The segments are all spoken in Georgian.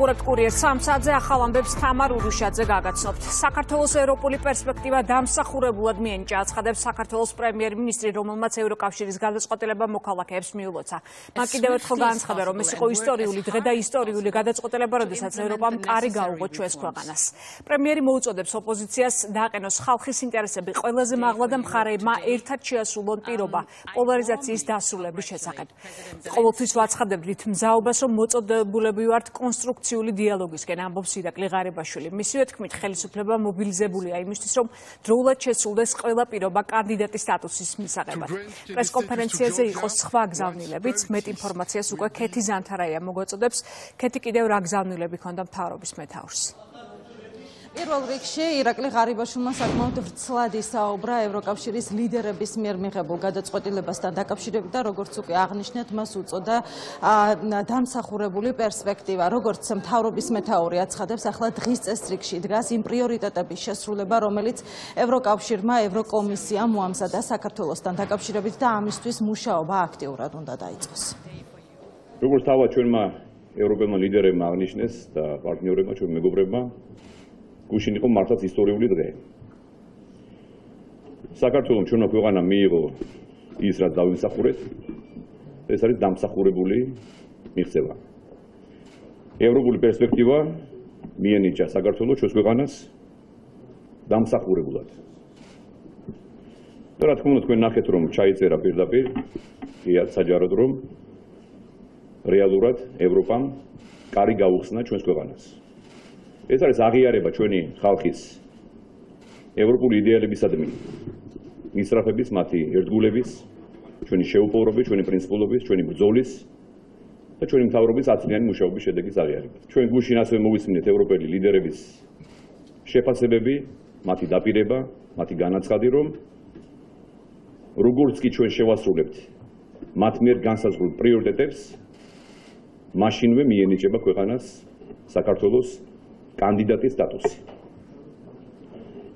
გიყურებთ კურიერ სამსაძე ახალ ამბებს თამარ ურუშაძე გაგაცნობთ. საქართველოს ევროპული პერსპექტივა დამსახურებულად მიენიჭა აცხადებს საქართველოს პრემიერ-მინისტრი, რომელმაც ევროკავშირის გადაწყვეტილება მოქალაქეებს მიულოცა. მან კიდევ ერთხელ განაცხადა, რომ ეს იყო ისტორიული დღე და ისტორიული გადაწყვეტილება, როდესაც ევროპამ კარი გაუღო ჩვენს ქვეყანას. პრემიერი მოუწოდებს ოპოზიციას დააყენოს ხალხის ინტერესები ყველაზე მაღლა და მხარეებმა ერთად შეასრულონ პირობა პოლარიზაციის დასრულების შესახებ. ყოველთვის ვაცხადებთ მზაობას, რომ მოწოდებულები ვართ კონსტრუქციული დიალოგისკენ ამბობს ირაკლი ღარიბაშვილი. მისივე თქმით, ხელისუფლება მობილიზებულია იმისთვის, რომ დროულად შესრულდეს ყველა პირობა კანდიდატის სტატუსის მისაღებად. პრესკონფერენციაზე იყო სხვა გზავნილებიც, მეტ ინფორმაციას უკვე ქეთი ზანთარაია მოგვაწოდებს. ქეთი კიდევ რა გზავნილები ქონდა მთავრობის მეთაურს? პირველ რიგში ირაკლი ღარიბაშვილმა საკმაოდ ვრცლად ისაუბრა ევროკავშირის ლიდერების მიერ მიღებულ გადაწყვეტილებასთან დაკავშირებით და როგორც უკვე აღნიშნეთ, მას უწოდა დამსახურებული პერსპექტივა. როგორც მთავრობის მეთაური აცხადებს, ახლა დღის წესრიგში დგას იმ პრიორიტეტების შესრულება, რომელიც ევროკავშირმა, ევროკომისიამ მოამზადა საქართველოსთან დაკავშირებით და ამისთვის მუშაობა აქტიურად უნდა დაიწყოს. როგორც თავად ჩვენმა ევროპელმა ლიდერებმა აღნიშნეს და პარტნიორებმა, ჩვენ მეგობრებმა გუშინ იყო მართლაც ისტორიული დღე. საქართველოს ჩვენო ქვეყანა მიიღო ის რაც დავისახურეთ. ეს არის დამსახურებული მიღწევა. ევროპული პერსპექტივა მიენიჭა საქართველოს ჩვენს ქვეყანას დამსახურებულად. და რა თქმა უნდა თქვენ ნახეთ რომ ჩაიწერა პირდაპირ იად საჯაროდ რომ რეალურად ევროპამ კარი გაუხსნა ჩვენს ქვეყანას. ეს არის აღიარება ჩვენი ხალხის ევროპული იდეალებისადმი. მისრაფების მათი ერთგულების ჩვენი შეუპოვრობის ჩვენი პრინციპულობის ჩვენი ბრძოლის და ჩვენი მთავრობის აწლიანი მუშაობის შედეგის აღიარება. ჩვენ გუშინ ასევე მოვისმინეთ ევროპელი ლიდერების შეფასებები მათი დაპირება მათი განაცხადი რომ როგორც კი ჩვენ შევასრულებთ მათ მიერ განსაზღვრულ პრიორიტეტებს მაშინვე მიენიჭება ქვეყანას საქართველოს კანდიდატის სტატუსი.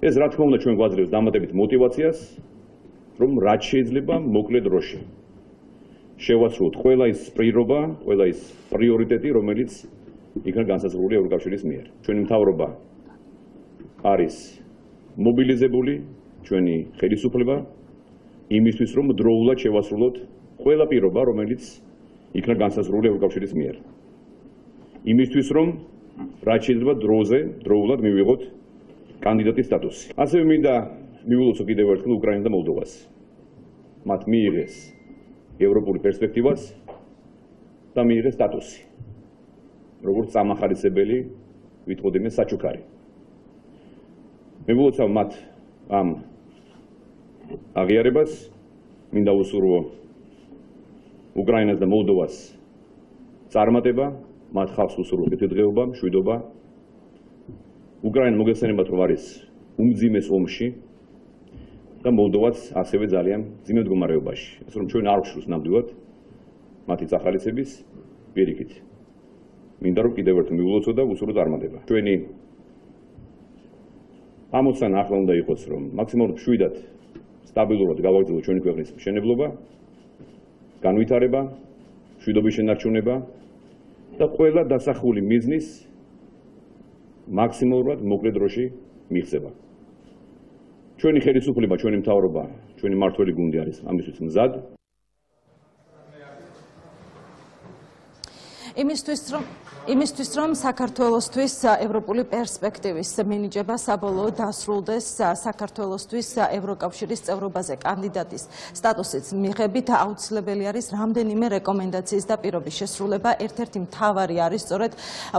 ეს რა თქმა უნდა ჩვენ გვაძლევს დამატებით мотиваციას, რომ რაც შეიძლება მოკლე დროში შევასრულოთ ყველა ის პრიორობა, ყველა ის პრიორიტეტი, რომელიც იქნა განსაზღვრული ევროკავშირის მიერ. ჩვენი მთავრობა არის მობილიზებული, ჩვენი ხელისუფლება იმისთვის, რომ დროულად შევასრულოთ ყველა პირობა, რომელიც იქნა განსაზღვრული ევროკავშირის მიერ. იმისთვის, რომ რაც შეიძლება დროზე, დროულად მივიღოთ კანდიდატის სტატუსი. ასევე მინდა მიულოცო კიდევ ერთხელ უკრაინას და მოლდოვას. მათ მიიღეს ევროპული პერსპექტივას და მიიღეს სტატუსი. როგორც სამახარისებელი ვითხოვდნენ საჩუქარი. მე ვილოცავ მათ ამ აღიარებას მინდა უსურვო უკრაინას და მოლდოვას წარმატება მათ ხალხს უსურვო კეთილდღეობა, მშვიდობა. უკრაინა მოგესალმებათ რომ არის უმძიმეს ომში და მოლდოვაც ასევე ძალიან ძიმე მდგომარეობაში. ასე რომ ჩვენ არ ვშურს ნამდვილად მათი წახალისების პირიქით. მინდა რომ კიდევ ერთ მიულოცო და უსურვო წარმატება. ჩვენი ამოცან ახლა უნდა იყოს რომ მაქსიმალურად მშვიდად სტაბილურად გავაგრძელოთ ჩვენი ქვეყნის მშენებლობა, განვითარება, მშვიდობის შენარჩუნება და ყველა დასახული მიზნის მაქსიმალურად მოკლე დროში მიღწევა. ჩვენი ხელისუფლება, ჩვენი მთავრობა, ჩვენი მართველი გუნდი არის ამისთვის მზად. იმისთვის რომ იმისთვის რომ საქართველოსთვის ევროპული პერსპექტივის მინიჭება საბოლოო დასრულდეს საქართველოსთვის ევროკავშირის წევრობაზე კანდიდატის სტატუსის მიღებით აუცილებელი არის რამდენიმე რეკომენდაციის და პირობის შესრულება. ერთ-ერთი მთავარი არის სწორედ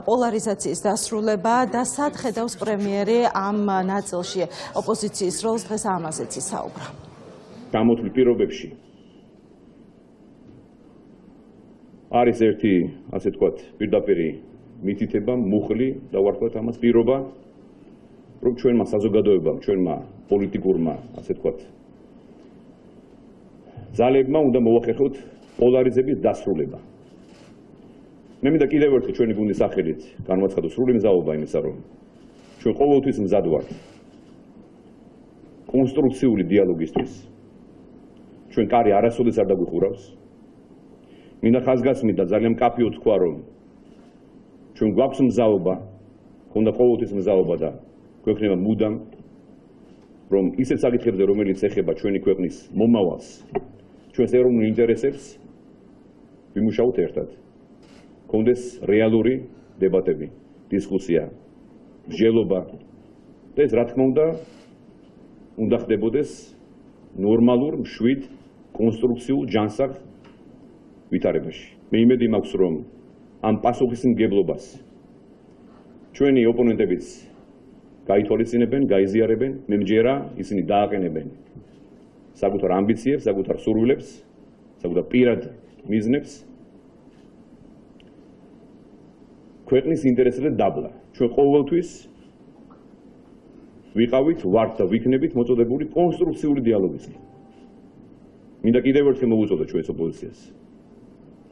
პოლარიზაციის დასრულება და სახედავს პრემიერი ამ ნაწილში ოპოზიციის როლს დღეს ამაზეც ისაუბრა. გამოთვლი პირობებში არის ერთი, ასე ვთქვათ, პირდაპირი მითითება, მუხლი და ვარქვათ ამას პირობა, რომ ჩვენმა საზოგადოებამ, ჩვენმა პოლიტიკურმა, ასე ვთქვათ, ძალებმა უნდა მოახერხოთ პოლარიზების დასრულება. მე მინდა კიდევ ერთხელ ჩვენი გუნდის სახელით განვაცხადო სრული მზაობა იმისა, რომ ჩვენ ყოველთვის მზად ვართ კონსტრუქციული დიალოგისთვის. ჩვენ კარი არასოდეს არ დაგვიხურავს. მინდა ხაზგასმით და ძალიან კაფიო თქვა რომ ჩვენ გვაქვს მზაობა, ქონდა ყოველთვის მზაობა და გვექნება მუდამ რომ ისეთ საკითხებზე რომელიც ეხება ჩვენი ქვეყნის მომავალს, ჩვენს ეროვნულ ინტერესებს ვიმუშაოთ ერთად. კონდეს რეალური დებატები, დისკუსია, მსჯელობა და ეს რა თქმა უნდა უნდა ხდებოდეს ნორმალურ, მშვიდ, კონსტრუქციულ ჯანსაღ ვითარებაში. მე იმედი მაქვს რომ ამ პასუხისმგებლობას ჩვენი ოპონენტებიც გაითვალისწინებენ, გაიზიარებენ, მე მჯერა ისინი დააყენებენ საკუთარ ამბიციებს, საკუთარ სურვილებს, საკუთარ პირად მიზნებს ქვეყნის ინტერესებზე დაბლა. ჩვენ ყოველთვის ვიყავით ვართ და ვიქნებით მოწოდებული კონსტრუქციული დიალოგისკენ. მინდა კიდევ ერთხელ მოვუწოდო ჩვენს ოპოზიციას.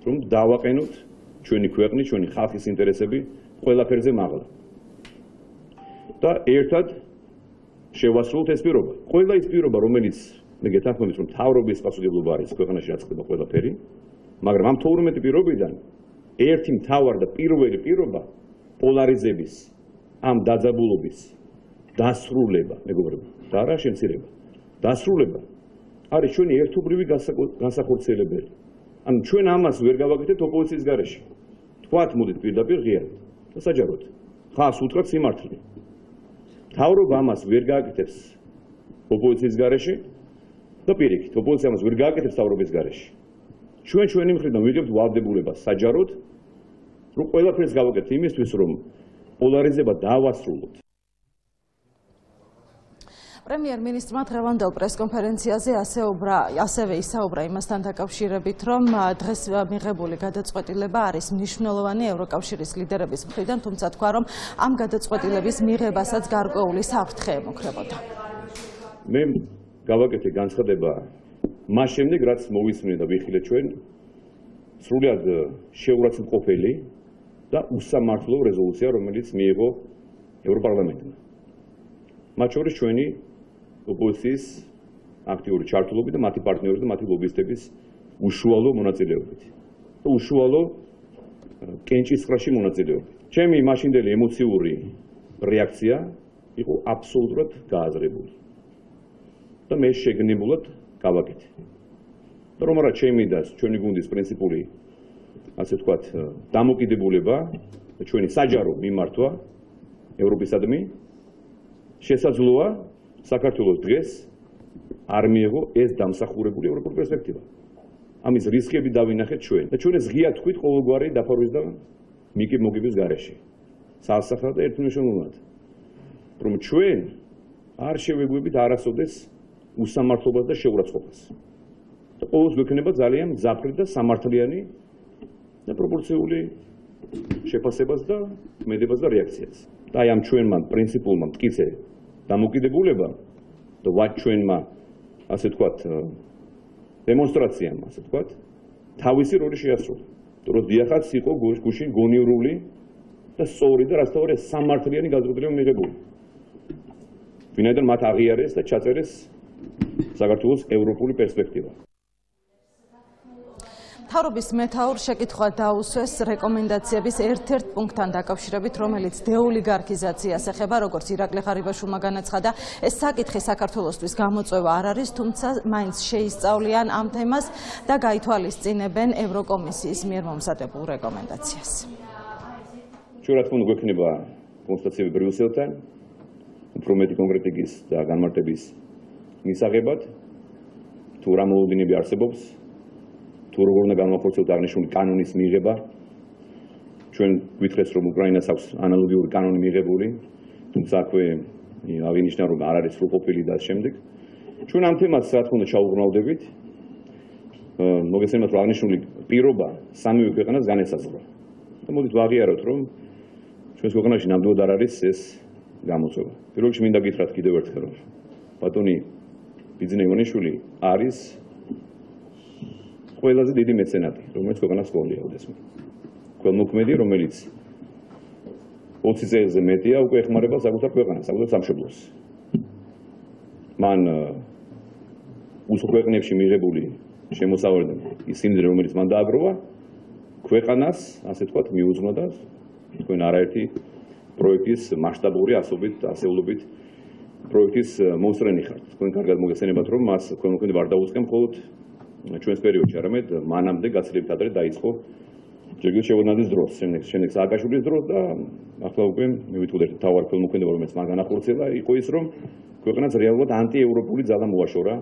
რომ დავაყენოთ ჩვენი ქვეყნის, ჩვენი ხალხის ინტერესები ყველაფერზე მაღლა. და ერთად შევასრულოთ ეს პირობა. ყველა ის პირობა, რომელიც მე გეთანხმებით, რომ თავრობის პასუხისმგებლობა არის ქვეყანაში რაც ხდება ყველაფერი, მაგრამ ამ 12 პირობიდან ერთი მთავარ და პირველი პირობა პოლარიზების ამ დაძაბულობის დასრულება, მეგობრებო, და არა შემცირება. დასრულება არის ჩვენი ერთობლივი განსახორციელებელი. ანუ ჩვენ ამას ვერ გავაკეთებთ ოპოზიციის გარეშე. თქვათ მოდით პირდაპირ ღიად და საჯაროდ. ხას უთხრათ სიმართლე. თავრობა ამას ვერ გააკეთებს ოპოზიციის გარეშე და პირიქით, ოპოზიცია ამას ვერ გააკეთებს თავრობის გარეშე. ჩვენ ჩვენი მხრიდან ვიგებთ ვალდებულებას საჯაროდ რომ ყველაფერს გავაკეთებთ იმისთვის რომ პოლარიზება დაავასრულოთ. პრემიერ-მინისტრმა დღევანდელ პრესკონფერენციაზე ასეუბრა, ასევე ისაუბრა იმასთან დაკავშირებით, რომ დღეს მიღებული გადაწყვეტილება არის მნიშვნელოვანი ევროკავშირის ლიდერების მხრიდან, თუმცა თქვა, რომ ამ გადაწყვეტილების მიღებასაც გარკვეული საფრთხე ემუქრებოდა. მე გავაკეთე განცხადება მას შემდეგ, რაც მოვისმინე და ვიხილე ჩვენ სრულად შეურაცხმყოფელი და უსამართლო რეზოლუცია, რომელიც მიიღო ევროპარლამენტმა. მათ შორის ჩვენი ოპოზიციის აქტიური ჩართულობით და მათი პარტნიორების და მათი ლობისტების უშუალო მონაწილეობით. და უშუალო კენჭისყრაში მონაწილეობით. ჩემი მაშინდელი ემოციური რეაქცია იყო აბსოლუტურად გააზრებული. და მე შეგნებულად გავაკეთე. და რომ არა ჩემი და ჩვენი გუნდის პრინციპული ასე ვთქვათ დამოკიდებულება და ჩვენი საჯარო მიმართვა ევროპისადმი შესაძლოა საქართველოს დღეს არ მიიღო ეს დამსახურებული ევროპული პერსპექტივა. ამის რისკები დავინახეთ ჩვენ და ჩვენ ეს ღია თქვით ყოველგვარი დაფარვის და მიკი მოგიბის გარეშე. სასახლად ერთმნიშვნელოვნად. რომ ჩვენ არ შევეგვებით არასოდეს უსამართლობას და შეურაცხყოფას. და ყოველთვის გვექნება ძალიან ზაფრი და სამართლიანი და პროპორციული შეფასებას და მედებას და რეაქციას. და აი ამ ჩვენმა პრინციპულმა მტკიცე დამოკიდებულება და ვაჩვენმა ასე თქვათ დემონსტრაციამ ასე თქვათ თავისი როლი შეასრულა. რომ დიახაც იყო გუშინ გონივრული და სწორი და რასთავარია სამართლიანი გაზრდილი მიღებული. ვინაიდან მათ აღიარეს და ჩაწერეს საქართველოს ევროპული პერსპექტივა. მთავრობის მეთაურ შეკითხვა დაუსვეს რეკომენდაციების ერთ-ერთ პუნქტთან დაკავშირებით, რომელიც დეოლიგარქიზაციას ეხება, როგორც ირაკლი ღარიბაშვილმა განაცხადა, ეს საკითხი საქართველოსთვის გამოწვევა არ არის, თუმცა მაინც შეისწავლიან ამ თემას და გაითვალისწინებენ ევროკომისიის მიერ მომზადებულ რეკომენდაციას. ჩვენ რა თქმა უნდა გვექნება კონსტიტუციები ბრიუსელთან, უფრო მეტი კონკრეტიკის და განმარტების მისაღებად თუ რა მოუდინები არსებობს თუ როგორ უნდა განვახორციელოთ აღნიშნული კანონის მიღება? ჩვენ გვითხრეს რომ უკრაინას აქვს ანალოგიური კანონი მიღებული თუმცა აქვე აღინიშნა რომ არ არის სრულყოფილი და შემდეგ. ჩვენ ამ თემას რა თქმა უნდა ჩაუღრმავდებით მოგესალმებით რომ აღნიშნული პირობა სამივე ქვეყანას განესაზღვრა. და მოდით ვაღიაროთ რომ ჩვენს ქვეყანაში ნამდვილად არ არის ეს გამოწვევა. პირველ რიგში მინდა გითხრათ კიდევ ერთხელ რომ ბატონი ბიძინა ივანიშვილი არის ყველაზე დიდი მეცენატი, რომელიც ქვეყანას გონიაოდეს. ქველმოქმედი, რომელიც 20 წელზე მეტია უკვე ეხმარება საკუთარ ქვეყანას, საკუთარ სამშობლოს. მან უსუქვეყნებში მიღებული შემოსავალი ის იმდრე, რომელიც მან დააგროვა, ქვეყანას, ასე თქვათ, მიუძღვნა და თქვენ არაერთი პროექტის მასშტაბური ასობით ასეულობით პროექტის მომსწრენი ხართ. თქვენ კარგად მოგესწრებათ, რომ მას თქვენ მოქმედ ვარ დაუწყენ მხოლოდ ჩვენს პერიოდში, არამედ მანამდე გაცილებით ადრე დაიწყო ჯერგილ შევონაძის დროს, შემდეგ შემდეგ სააკაშვილის დროს და ახლა უკვე მე ვიტყოდეთ თავარ ხელმოქმედება, რომელიც მაგ განახორციელა, იყო ის, რომ ქვეყანას რეალურად ანტიევროპული ძალა მოაშორა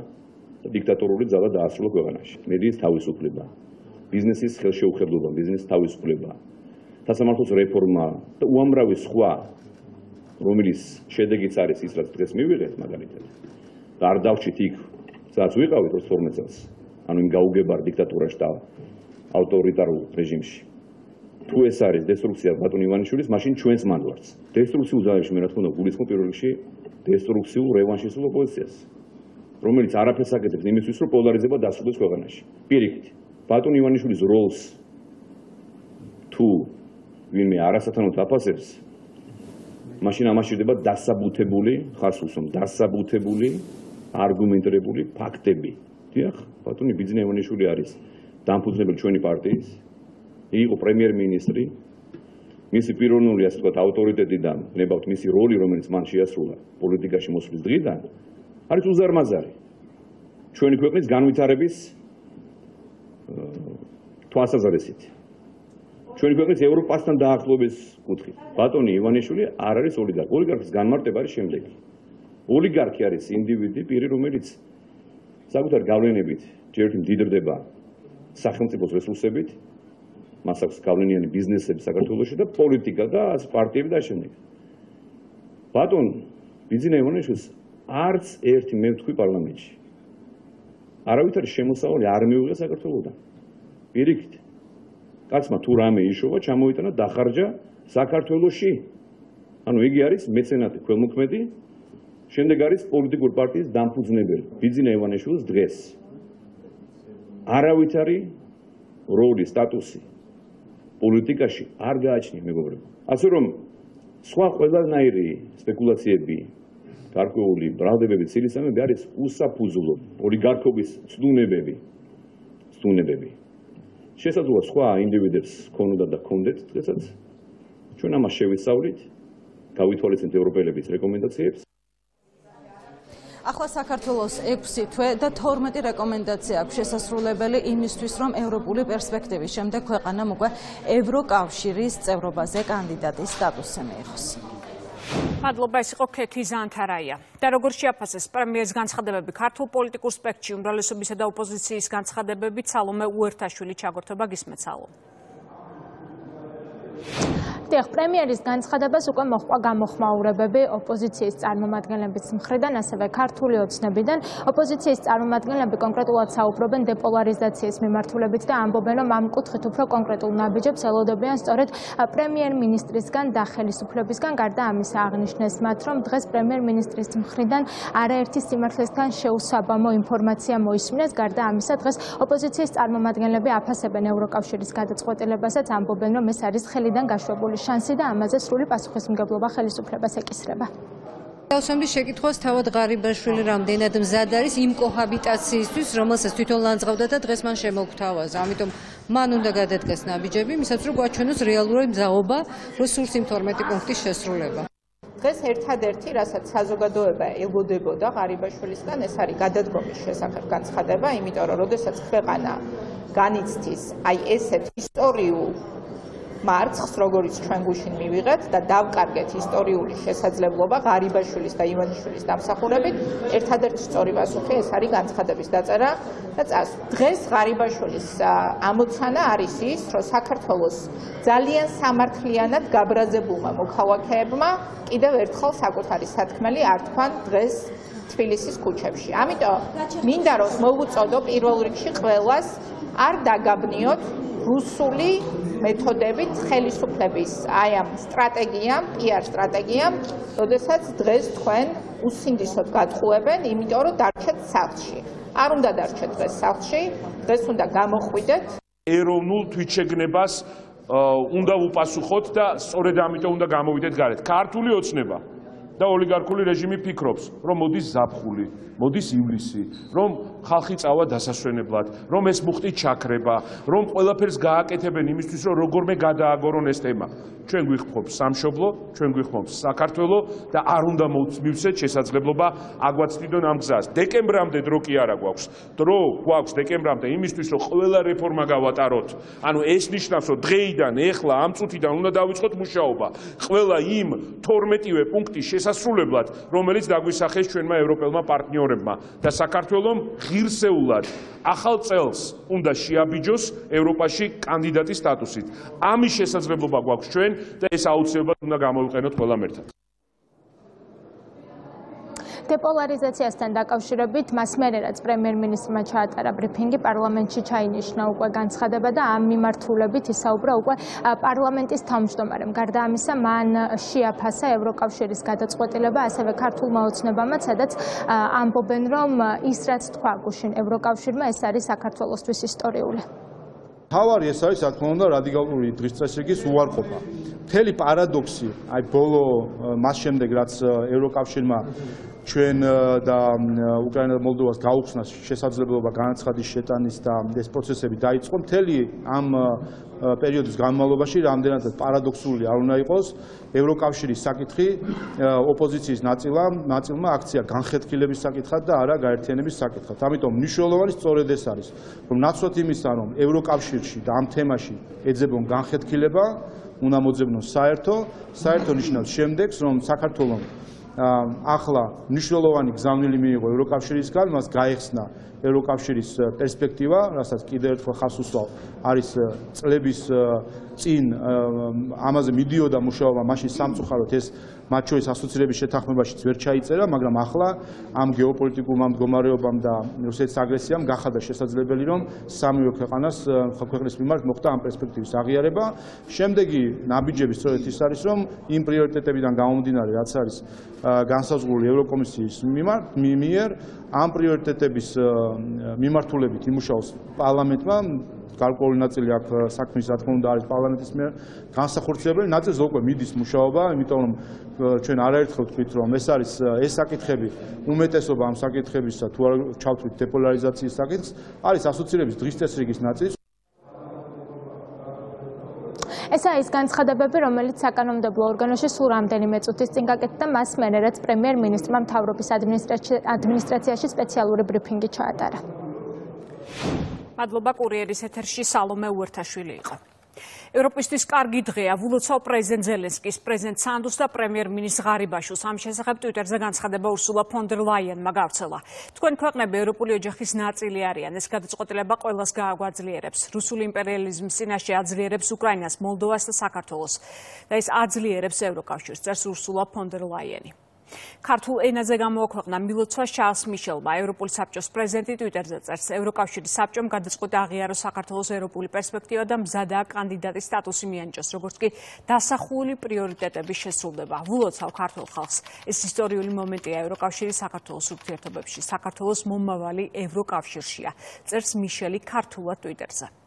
და დიქტატორული ძალა დაასრულა ქვეყანაში. მედიის თავისუფლება, ბიზნესის ხელშეუხებლობა, ბიზნესის თავისუფლება, სასამართლოს რეფორმა და უამრავი სხვა რომელიც შედეგიც არის ის რაც დღეს მივიღეთ მაგალითად და არ დავჭით იქ სადაც ვიყავით 22 წელს ანუ იმ გაუგებარ დიქტატურაში და ავტორიტარულ რეჟიმში. თუ ეს არის დესტრუქცია ბატონ ივანიშვილის მაშინ ჩვენს მანდლარს დესტრუქციულ ძალებში მე რა თქმა უნდა გულისხმობ პირველ რიგში დესტრუქციულ რევანშისტულ ოპოზიციას. რომელიც არაფერს აკეთებს იმისთვის რომ პოლარიზება დასრულდეს ქვეყანაში. პირიქით ბატონ ივანიშვილის როლს თუ ვინმე არასათანადო დაფასებს მაშინ ამაშირდება დასაბუთებული ხარს უსვამ დასაბუთებული არგუმენტირებული ფაქტები დიახ ბატონი ბიძნეევანიშვილი არის დამფუძნებელი ჩვენი პარტიის იყო პრემიერ-მინისტრი მისი პიროვნული ასე ვთქვათ ავტორიტეტი და ნებავთ მისი როლი რომელიც მან შეასრულა პოლიტიკაში მოსვლის დღიდან არის უზარმაზარი ჩვენი ქვეყნის განვითარების თვალსაზრისით ჩვენი ქვეყნის ევროპასთან დაახლოების კუთხით. ბატონი ივანიშვილი არ არის ოლიგარქი. ოლიგარქის განმარტება არის შემდეგი. ოლიგარქი არის ინდივიდი, პირი, რომელიც საკუთარ გავლენებით ჯერ მდიდრდება სახელმწიფოს რესურსებით, მას აქვს გავლენიანი ბიზნესები საქართველოში და პოლიტიკა და პარტიები და შემდეგ. ბატონ ბიზნე ივანიშვილს არც ერთი მე ვთქვი პარლამენტში. არავითარი შემოსავალი არ მიუღია საქართველოსთან. პირიქით კაცმა თუ რამე იშოვა, ჩამოიტანა დახარჯა საქართველოსში. ანუ იგი არის მეცენატი, ქველმოქმედი. შემდეგ არის პოლიტიკური პარტიის დამფუძნებელი. ბიძინა ივანიშვილის დღეს არავითარი როლი, სტატუსი პოლიტიკაში არ გააჩნია, მეგობრებო. ასე რომ სხვა ყველანაირი სპეკულაციები გარკვეული ბრალდებები ცილისამები არის უსაფუძვლო ოლიგარქობის ცდუნებები ცდუნებები შესაძლოა სხვა ინდივიდებს ქონოდა და ქონდეთ დღესაც ჩვენ ამას შევისწავლით გავითვალისწინეთ ევროპელების რეკომენდაციებს ახლა საქართველოს 6 თვე და 12 რეკომენდაცია აქვს შესასრულებელი იმისთვის რომ ევროპული პერსპექტივის შემდეგ ქვეყანა უკვე ევროკავშირის წევრობაზე კანდიდატის სტატუსზე მიიღოს. მადლობა ეს იყო ქეთი ზანთარაია. და როგორ შეაფასეს პრემიერის განცხადებები ქართულ პოლიტიკურ სპექტრში უმრავლესობისა და ოპოზიციის განცხადებები ცალომე უერთაშვილი ჩაგორთება გისმეც სალო დიახ, პრემიერის განცხადებას უკვე მოხდა გამოხმაურებები ოპოზიციის წარმომადგენლების მხრიდან, ასევე ქართული ოცნებიდან. ოპოზიციის წარმომადგენლები კონკრეტულად საუბრობენ დეპოლარიზაციის მიმართულებით და ამბობენ, რომ ამ კუთხით უფრო კონკრეტულ ნაბიჯებს ელოდებიან სწორედ პრემიერ-მინისტრისგან და ხელისუფლებისგან. გარდა ამისა აღნიშნეს მათ, რომ დღეს პრემიერ-მინისტრის მხრიდან არაერთი სიმართლესთან შეუსაბამო ინფორმაცია მოისმინეს. გარდა ამისა, დღეს ოპოზიციის წარმომადგენლები აფასებენ ევროკავშირის გადაწყვეტილებასაც, ამბობენ, რომ ეს არის ხელიდან გაშვებული შანსი და ამაზე სრული პასუხისმგებლობა ხელისუფლებას ეკისრება. დავსვამდი შეკითხვას თავად ღარიბაშვილი რამდენად მზად არის იმ კოჰაბიტაციისთვის, რომელსაც თვითონ ლანძღავდა და დღეს მან შემოგთავაზა. ამიტომ მან უნდა გადადგეს ნაბიჯები, მისაც რომ გვაჩვენოს რეალური მზაობა რესურსი 12 პუნქტის შესრულება. დღეს ერთადერთი, რასაც საზოგადოება ელოდებოდა ღარიბაშვილისგან, ეს არის გადადგომის შესახებ განცხადება, იმიტომ რომ შესაძაც ქვეყანა განიცდის აი ესეთ ისტორიულ მარცხს, როგორც ჩვენ გუშინ მივიღეთ და დავკარგეთ ისტორიული შესაძლებლობა ღარიბაშვილის და ივანიშვილის დამსახურებით, ერთადერთი სწორი პასუხი ეს არის განცხადების დაწერა და წასვლა. დღეს ღარიბაშვილის ამოცანა არის ის, რომ საქართველოს ძალიან სამართლიანად გაბრაზებულმა მოქალაქეებმა კიდევ ერთხელ საკუთარი სათქმელი არ თქვან დღეს თბილისის ქუჩებში. ამიტომ მინდა რომ მოვუწოდო პირველ რიგში ყველას არ დაგაბნიოთ რუსული მეთოდებით ხელისუფლების აი ამ სტრატეგიამ, PR სტრატეგიამ, ოდესაც დღეს თქვენ უსინდისოდ გაწუებენ, იმიტომ რომ დარჩეთ სახლში. არ უნდა დარჩეთ დღეს სახლში, დღეს უნდა გამოხვიდეთ. ეროვნულ თვითშეგნებას უნდა უპასუხოთ და სწორედ ამიტომ უნდა გამოვიდეთ გარეთ. ქართული ოცნება და ოლიგარქული რეჟიმი ფიქრობს, რომ მოდის ზაფხული, მოდის ივლისი, რომ ხალხი წავა დასასვენებლად, რომ ეს მუხტი ჩაქრება, რომ ყველაფერს გააკეთებენ იმისთვის, რომ როგორმე გადააგორონ ეს თემა. ჩვენ გვიხმობს სამშობლო, ჩვენ გვიხმობს საქართველოს და არ უნდა მივცეთ შესაძლებლობა აგვაცდიდონ ამ გზას. დეკემბრამდე დრო კი არა გვაქვს. დრო გვაქვს დეკემბრამდე იმისთვის, რომ ყველა რეფორმა გავატაროთ. ანუ ეს ნიშნავს, რომ დღეიდან, ეხლა, ამ წუთიდან უნდა დავიწყოთ მუშაობა. ყველა იმ 12-ვე პუნქტის შესასრულებლად, რომელიც დაგვისახეს ჩვენმა ევროპელმა პარტნიორებმა და საქართველოს ღირსეულად ახალ წელს უნდა შეაბიჯოს ევროპაში კანდიდატის სტატუსით. ამის შესაძლებლობა გვაქვს ჩვენ და ეს აუცილებლად უნდა გამოვიყენოთ ყველამ ერთად. დეპოლარიზაციასთან დაკავშირებით მას მერე რაც პრემიერ-მინისტრმა ჩაატარა ბრიფინგი პარლამენტში ჩაინიშნა უკვე განცხადება და ამ მიმართულებით ისაუბრა უკვე პარლამენტის თავმჯდომარემ. გარდა ამისა, მან შეაფასა ევროკავშირის გადაწყვეტილება ასევე ქართულმა ოცნებამაც, სადაც ამბობენ, რომ ის რაც თქვა გუშინ ევროკავშირმა, ეს არის საქართველოსთვის ისტორიული. თავარი ეს არის, რა თქმა უნდა, რადიკალური დღის წესრიგის უარყოფა. მთელი პარადოქსი, აი ბოლო მას შემდეგ რაც ევროკავშირმა ჩვენ და უკრაინა და მოლდოვას გაუხსნას შესაძლებლობა განაცხადის შეტანის და ეს პროცესები დაიწყო მთელი ამ პერიოდის განმავლობაში რამდენადაც პარადოქსული არ უნდა იყოს ევროკავშირის საკითხი ოპოზიციის ნაწილა ნაწილმა აქცია განხეთქილების საკითხად და არა გაერთიანების საკითხად. ამიტომ მნიშვნელოვანი სწორედ ეს არის, რომ ნაცვლად იმისა, რომ ევროკავშირში და ამ თემაში ეძებონ განხეთქილება, უნდა მოძებნონ საერთო, საერთო ნიშნავს შემდეგს, რომ საქართველოს ახლა მნიშვნელოვანი გზავნილი მიიღო ევროკავშირისგან, მას გაიხსნა ევროკავშირის პერსპექტივა, რასაც კიდევ ერთხელ ხას უსვავ, არის წლების წინ ამაზე მიდიოდა მუშაობა, მაშინ სამწუხაროდ ეს მათ შორის ასოცირების შეთანხმებაშიც ვერ ჩაიწერა, მაგრამ ახლა ამ გეოპოლიტიკურმა მდგომარეობამ და რუსეთის აგრესიამ გახადა შესაძლებელი, რომ სამივე ქვეყანას ქვეყნის მიმართ მოხდა ამ პერსპექტივის აღიარება. შემდეგი ნაბიჯები სწორედ ის არის, რომ იმ პრიორიტეტებიდან გამომდინარე, რაც არის განსაზღვრული ევროკომისიის მიმართ, მიერ ამ პრიორიტეტების მიმართულებით იმუშაოს პარლამენტმა გარკვეული ნაწილი აქ საქმის რა თქმა უნდა არის პარლამენტის მიერ. განსახორციელებელი ნაწილზე უკვე მიდის მუშაობა, იმიტომ რომ ჩვენ არაერთხელ ვთქვით რომ ეს არის ეს საკითხები უმეტესობა ამ საკითხებისა თუ არ ჩავთვლით დეპოლარიზაციის საკითხს არის ასოცირების დღის წესრიგის ნაწილი ეს არის განცხადებები, რომელიც საკანონმდებლო ორგანოში სულ რამდენიმე წუთის წინ გაკეთდა. მას მერე, რაც პრემიერ-მინისტრმა მთავრობის ადმინისტრაციაში სპეციალური ბრიფინგი ჩაატარა. მადლობა კურიერის ეთერში სალომე უერთაშვილი იყო. ევროპისტის კარგი დღეა ვულოცავ პრეზიდენტ ზელენსკის პრეზიდენტ სანდუს და პრემიერ-მინისტრ ღარიბაშვილს ამ შესახებ ტვიტერზე განცხადება ურსულა ფონ დერ ლაიენმა გავრცელა. თქვენ ქვეყნები ევროპული ოჯახის ნაწილი არიან. ეს გადაწყვეტილება ყველას გააგვაძლიერებს. რუსული იმპერიალიზმის წინაშე აძლიერებს უკრაინას, მოლდოვას და საქართველოს და ეს აძლიერებს ევროკავშირს. წერს ურსულა ფონ დერ ლაიენი. ქართულ ენაზე გამოაქვეყნა მილოცვა შარლს მიშელმა. ევროპული საბჭოს პრეზიდენტი ტვიტერზე წერს ევროკავშირის საბჭომ გადაწყვეტა აღიაროს საქართველოს ევროპული პერსპექტივა და მზადაა კანდიდატის სტატუსი მიანიჭოს როგორც კი დასახული პრიორიტეტების შესრულება ვულოცავ ქართულ ხალხს. ეს ისტორიული მომენტია ევროკავშირის საქართველოს ურთიერთობებში. საქართველოს მომავალი ევროკავშირშია წერს მიშელი ქართულად ტვიტერზე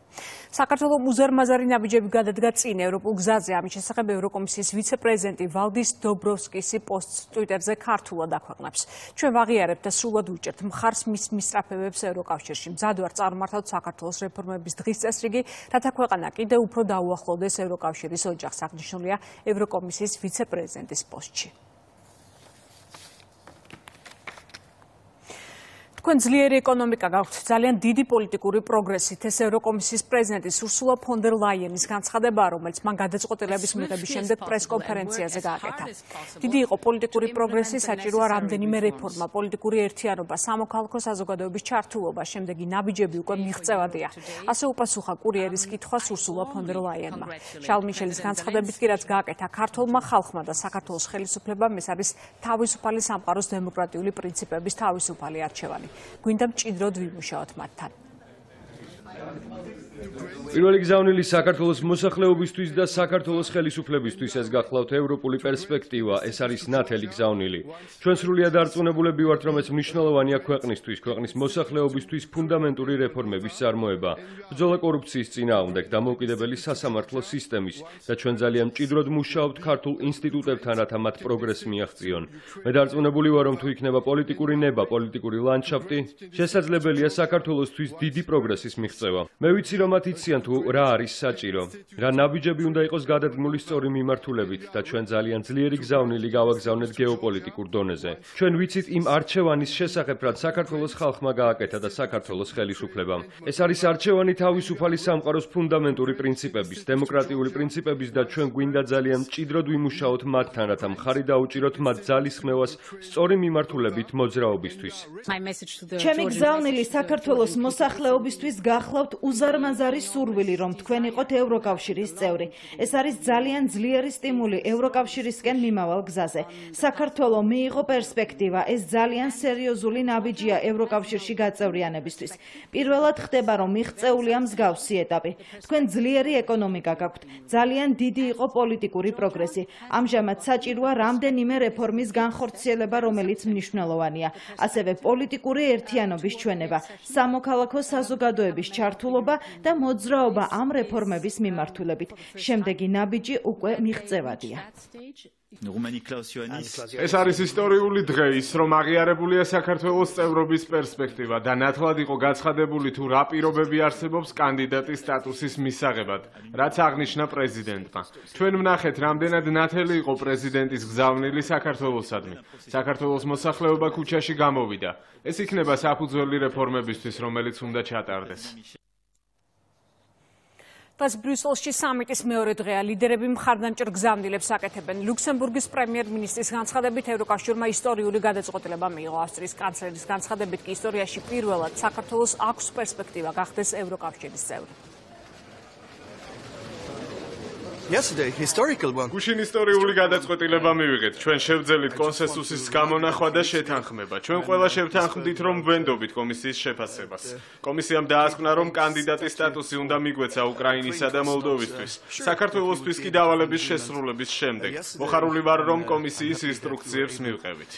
საქართველოს მუზარმაზარი ნაბიჯები გადადგა წინ ევროპულ გზაზე. ამის შესახებ ევროკომისიის ვიცე-პრეზიდენტი ვალდის დობროვსკისი პოსტს ტვიტერზე ქართულად აქვეყნებს. ჩვენ ვაღიარებთ და სრულად ვუჭერთ მხარს მის მისწრაფებებს ევროკავშირში. მზად ვარ წარმართავთ საქართველოს რეფორმების დღის წესრიგი რათა ქვეყანა კიდევ უფრო დაუახლოვდეს ევროკავშირის ოჯახს აღნიშნულია ევროკომისიის ვიცე-პრეზიდენტის პოსტში თქვენ ძლიერი ეკონომიკა გაქვთ. ძალიან დიდი პოლიტიკური პროგრესით ეს ევროკომისიის პრეზიდენტის ურსულა ფონ დერ ლაიენის განცხადება რომელიც მან გადაწყვეტილების მიღების შემდეგ პრესკონფერენციაზე გააკეთა. დიდი იყო პოლიტიკური პროგრესი საჭიროა რამდენიმე რეფორმა. პოლიტიკური ერთიანობა სამოქალაქო საზოგადოების ჩართულობა შემდეგი ნაბიჯები უკვე მიღწევადია. ასე უპასუხა კურიერის კითხვას ურსულა ფონ დერ ლაიენმა შარლ მიშელის განცხადებით კი რაც გააკეთა ქართულმა ხალხმა და საქართველოს ხელისუფლებამ ეს არის თავისუფალი სამყაროს დემოკრატიული პრინციპების თავისუფალი არჩევანი. გვინდა მჭიდროდ ვიმუშაოთ მათთან. პირველი გზავნილი საქართველოს მოსახლეობისთვის და საქართველოს ხელისუფლებისთვის ეს გახლავთ ევროპული პერსპექტივა, ეს არის ნათელი გზავნილი. ჩვენ სრულიად არწმუნებულები ვართ, რომ ეს მნიშვნელოვანია ქვეყნისთვის, ქვეყნის მოსახლეობისთვის ფუნდამენტური რეფორმების წარმოება, ბრძოლა კორუფციის წინააღმდეგ, დამოუკიდებელი სასამართლო სისტემის და ჩვენ ძალიან მჭიდროდ მუშაობთ ქართულ ინსტიტუტებთან, რათა მათ პროგრესი მიაღწიონ. მე დარწმუნებული ვარ, რომ თუ იქნება პოლიტიკური ნება, პოლიტიკური ლანდშაფტი, შესაძლებელია საქართველოსთვის დიდი პროგრესის მიღწევა. მე ვიცი, რომ მათ იციან თუ რა არის საჭირო. რა ნაბიჯები უნდა იყოს გადადგმული სწორი მიმართულებით და ჩვენ ძალიან ძლიერი გზავნილი გავაგზავნეთ გეოპოლიტიკურ დონეზე. ჩვენ ვიცით იმ არჩევანის შესახებ, რაც საქართველოს ხალხმა გააკეთა და საქართველოს ხელისუფლებამ. ეს არის არჩევანი თავისუფალი სამყაროს ფუნდამენტური პრინციპების, დემოკრატიული პრინციპების და ჩვენ გვინდა ძალიან მჭიდროდ ვიმუშაოთ მათთან, რათა მხარი დაუჭიროთ მათ ძალისხმევას სწორი მიმართულებით მოძრაობისთვის. ჩემი გზავნილი საქართველოს მოსახლეობისთვის გახლავთ უზარმაზარი სურვილი სურვილი, რომ თქვენ იყოთ ევროკავშირის წევრი. ეს არის ძალიან ძლიერი სტიმული ევროკავშირისკენ მიმავალ გზაზე. საქართველო მიიღო პერსპექტივა, ეს ძალიან სერიოზული ნაბიჯია ევროკავშირში გაწევრიანებისთვის. პირველად ხდება, რომ მიღწეულია მსგავსი ეტაპი. თქვენ ძლიერი ეკონომიკა გაქვთ, ძალიან დიდი იყო პოლიტიკური პროგრესი. ამჟამად საჭიროა რამდენიმე რეფორმის განხორციელება, რომელიც მნიშვნელოვანია. ასევე პოლიტიკური ერთიანობის ჩვენება, სამოქალაქო საზოგადოების ჩართულობა და მოძრაობა ამ რეფორმების მიმართულებით. შემდეგი ნაბიჯი უკვე მიღწევადია. ეს არის ისტორიული დღე ის რომ აღიარებულია საქართველოს წევრობის პერსპექტივა და ნათლად იყო გაცხადებული თუ რა პირობები არსებობს კანდიდატის სტატუსის მისაღებად რაც აღნიშნა პრეზიდენტმა. ჩვენ ვნახეთ რამდენად ნათელი იყო პრეზიდენტის გზავნილი საქართველოსადმი. საქართველოს მოსახლეობა ქუჩაში გამოვიდა. ეს იქნება საფუძველი რეფორმებისთვის რომელიც უნდა ჩატარდეს ფას ბრიუსელში სამიტის მეორე დღეა. ლიდერები მხარდამჭერ გზავნილებს აკეთებენ. ლუქსემბურგის პრემიერ-მინისტრის განცხადებით ევროკავშირმა ისტორიული გადაწყვეტილება მიიღო. ავსტრიის კანცლერის განცხადებით კი ისტორიაში პირველად საქართველოს აქვს პერსპექტივა გახდეს ევროკავშირის წევრი Yesterday historical one. გუშინ ისტორიული გადაწყვეტილება მივიღეთ. ჩვენ შევძელით კონსენსუსის გამონახვა და შეთანხმება. ჩვენ ყველა შევთანხმდით, რომ ვენდობით კომისიის შეფასებას. კომისიამ დაასკვნა, რომ კანდიდატის სტატუსი უნდა მიგვეცა უკრაინისა და მოლდოვისთვის. საქართველოსთვის კი დავალების შესრულების შემდეგ. მოხარული ვარ, რომ კომისიის ინსტრუქციებს მივყევით.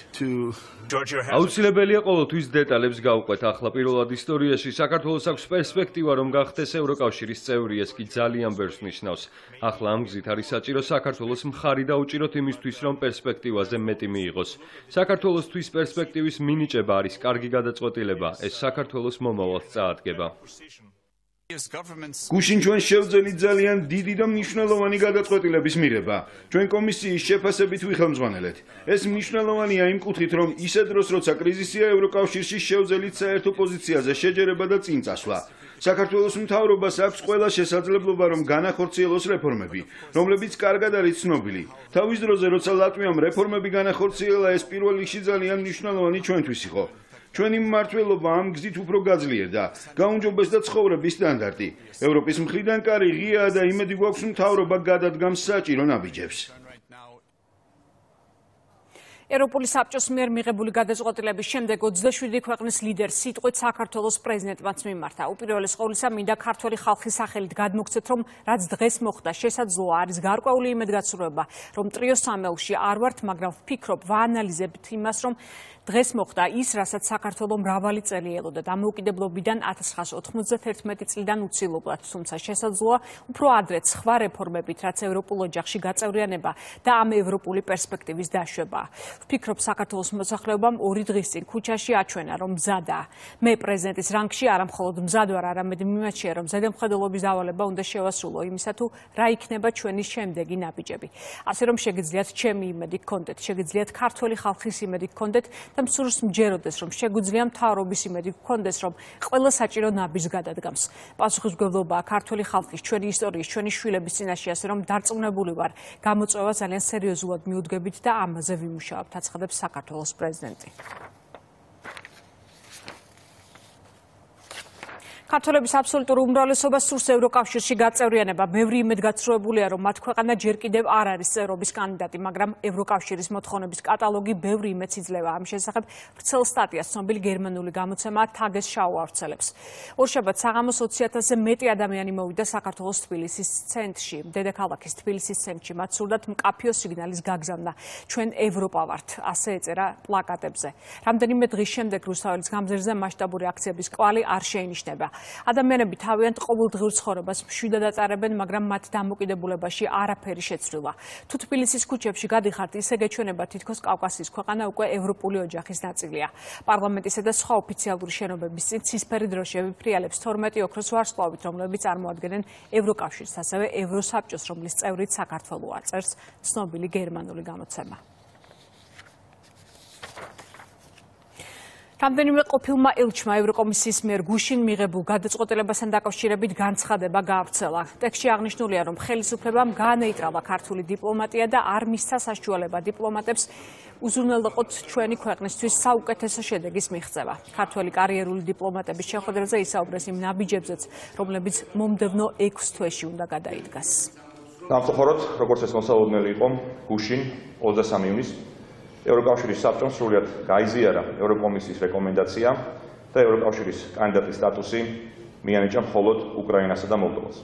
აუცილებელია ყოველთვის დეტალებს გავყვეთ. ახლა პირველად ისტორიაში საქართველოს აქვს პერსპექტივა, რომ გახდეს ევროკავშირის წევრი, ეს კი ძალიან ბევრს ნიშნავს. ახლა ამ გზით არის საჭირო საქართველოს მხარი დაუჭიროთ იმისთვის, რომ პერსპექტივაზე მეტი მიიღოს. საქართველოსთვის პერსპექტივის მინიჭება არის კარგი გადაწყვეტილება. ეს საქართველოს მომავალს წაადგება. გუშინ ჩვენ შევძელით ძალიან დიდი და მნიშვნელოვანი გადაწყვეტილების მიღება. ჩვენ კომისიის შეფასებით ვიხელმძღვანელეთ. ეს მნიშვნელოვანია იმ კუთხით, რომ ისე დროს, როცა კრიზისია ევროკავშირში შევძელით საერთო პოზიციაზე შეჯერება და წინ წასვლა. საქართველოს მთავრობას აქვს ყველა შესაძლებლობა რომ განახორციელოს რეფორმები, რომლებიც კარგად არის ცნობილი. თავის დროზე, როცა ლატვიამ რეფორმები განახორციელა, ეს პირველ რიგში ძალიან მნიშვნელოვანი ჩვენთვის იყო. ჩვენი მმართველობა ამ გზით უფრო გაძლიერდა, გაუნჯობესდა ცხოვრების სტანდარტი. ევროპის მხრიდან კარი ღიაა და იმედი გვაქვს მთავრობა გადადგამს საჭირო ნაბიჯებს. ევროპული საბჭოს მიერ მიღებული გადაწყვეტილების შემდეგ 27 ქვეყნის ლიდერს სიტყვით საქართველოს პრეზიდენტმაც მიმართა. უპირველეს ყოვლისა, მინდა ქართული ხალხის სახელით გადმოგცეთ, რომ რაც დღეს მოხდა, შესაძლოა არის გარკვეული იმედგაცრუება, რომ ტრიოს სამეულში არ ვართ, მაგრამ ვფიქრობ, ვაანალიზებთ იმას, რომ დღეს მოხდა ის, რასაც საქართველოს მრავალი წელი ელოდა დამოუკიდებლობიდან 1991 წლიდან უცილებლად, თუმცა შესაძლოა უფრო ადრე სხვა რეფორმებით, რაც ევროპულ ოჯახში გაწევრიანება და ამ ევროპული პერსპექტივის დაშვება. ვფიქრობ, საქართველოს მოსახლეობამ ორი დღის წინ ქუჩაში აჩვენა, რომ მზადა. მე პრეზიდენტის რანგში არა მხოლოდ მზად ვარ, არამედ მიმაჩნია, რომ ზედამხედველობის დავალება უნდა შევასრულო იმისა თუ რა იქნება ჩვენი შემდეგი ნაბიჯები. ასე რომ შეგიძლიათ ჩემი იმედი გქონდეთ, შეგიძლიათ ქართული ხალხის იმედი გქონდეთ და მსურს მჯეროდეს რომ შეგვიძლია მთავრობის იმედი გქონდეს რომ ყველა საჭირო ნაბიჯს გადადგამს. პასუხისმგებლობაა ქართული ხალხის ჩვენი ისტორიის ჩვენი შვილების წინაშე ასე რომ დარწმუნებული ვარ. გამოწვევა ძალიან სერიოზულად მიუდგებით და ამაზე ვიმუშავებთ აცხადებს საქართველოს პრეზიდენტი ქართველების აბსოლუტურ უმრავლესობას სურს ევროკავშირში გაწევრიანება. ბევრი იმედგაცრუებულია, რომ მათ ქვეყანა ჯერ კიდევ არ არის წევრობის კანდიდატი, მაგრამ ევროკავშირის მოთხოვნების კატალოგი ბევრი იმედს იძლევა. ამ შესახებ ვრცელ სტატიას ცნობილი გერმანული გამოცემა თაგეს შაუ ავრცელებს. ორშაბათ საღამოს 20000-ზე მეტი ადამიანი მოვიდა საქართველოს თბილისის ცენტრში. დედაქალაქის თბილისის ცენტრში მათ სურდათ მკაფიო სიგნალის გაგზავნა. ჩვენ ევროპა ვართ, ასე ეწერა პლაკატებზე. რამდენიმე დღის შემდეგ რუსთაველის გამზირზე მასშტაბური აქციების კვალი არ შეინიშნება. ადამიანები თავიანთ ყოველდღიურ ცხოვრებას მშვიდად აწარებენ, მაგრამ მათ დამოკიდებულებაში არაფერი შეცვლილა. თუ თბილისის ქუჩებში გადიხართ, ისე გეჩვენება თითქოს კავკასიის ქვეყანა უკვე ევროპული ოჯახის ნაწილია. პარლამენტისა და სხვა ოფიციალური შენობების წინ ცისფერი დროშები ფრიალებს 12 ოქროს ვარსკვლავით, რომლებიც წარმოადგენენ ევროკავშირს, ასევე ევროსაბჭოს, რომლის წევრიც საქართველოა, წერს ცნობილი გერმანული გამოცემა. რამდენიმე ყოფილმა ელჩმა ევროკომისიის მიერ გუშინ მიღებულ გადაწყვეტილებასთან დაკავშირებით განცხადება გაავრცელა. ტექსტში აღნიშნულია, რომ ხელისუფლებამ განეიტრალა ქართული დიპლომატია და არ მისცა საშუალება დიპლომატებს უზრუნველყოთ ჩვენი ქვეყნისთვის საუკეთესო შედეგის მიღწევა. ქართველი კარიერული დიპლომატების შეხვედრაზე ისაუბრეს იმ ნაბიჯებზეც, რომლებიც მომდევნო 6 თვეში უნდა გადაიდგას. სამწუხაროდ, როგორც ეს მოსალოდნელი იყო, გუშინ 23 ივნისს ევროკავშირის საბჭომ სრულად გაიზიარა ევროკომისიის რეკომენდაცია და ევროკავშირის კანდიდატის სტატუსი მიანიჭა მხოლოდ უკრაინასა და მოლდოვას.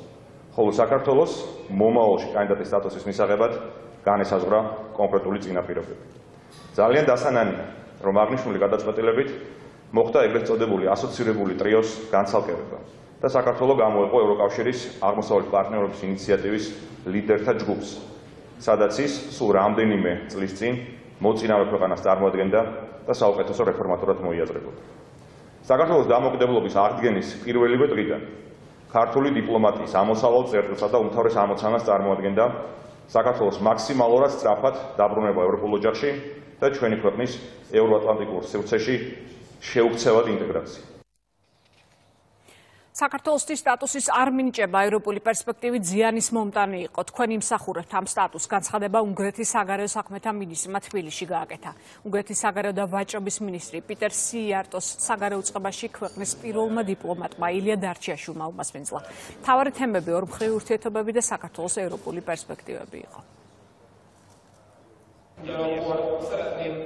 ხოლო საქართველოს მომავალში კანდიდატის სტატუსის მისაღებად განესაზღვრა კონკრეტული წინაპირობები. ძალიან დასანანია, რომ აღნიშნული გადაწყვეტილებით მოხდა ეგრეთ წოდებული ასოცირებული ტრიოს განცალკევება და საქართველოს გამოეყო ევროკავშირის აღმოსავლეთ პარტნიორობის ინიციატივის ლიდერთა ჯგუფს, სადაც ის სულ რამდენიმე წლის წინ მოწინავე ქვეყანას წარმოადგენდა და საუკეთესო რეფორმატორად მოიაზრებოდა. საქართველოს დამოუკიდებლობის აღდგენის პირველივე დღიდან ქართული დიპლომატიის ამოსავალ წერტილსა და უმთავრეს ამოცანას წარმოადგენდა საქართველოს მაქსიმალურად სწრაფად დაბრუნება ევროპულ ოჯახში და ჩვენი ქვეყნის ევროატლანტიკურ სივრცეში შეუქცევად ინტეგრაცია. საქართველოსთვის სტატუსის არ მინიჭება ევროპული პერსპექტივით ზიანის მომტანი იყო. თქვენ იმსახურებთ ამ სტატუსს. განცხადება უნგრეთის საგარეო საქმეთა მინისტრმა თბილისში გააკეთა. უნგრეთის საგარეო და ვაჭრობის მინისტრი პიტერ სიარტოს საგარეო უწყებაში ქვეყნის პირველმა დიპლომატმა ილია დარჩიაშვილმა უმასპინძლა. თავარი თემები ორმხრივი ურთიერთობები და საქართველოს ევროპული პერსპექტივები იყო.